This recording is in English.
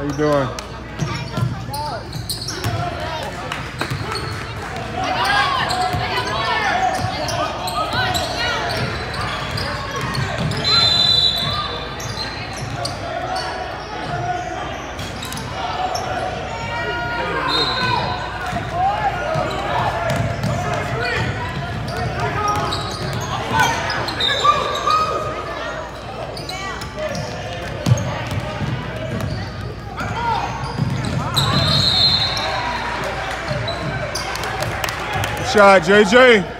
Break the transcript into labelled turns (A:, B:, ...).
A: How you doing? Shot, JJ.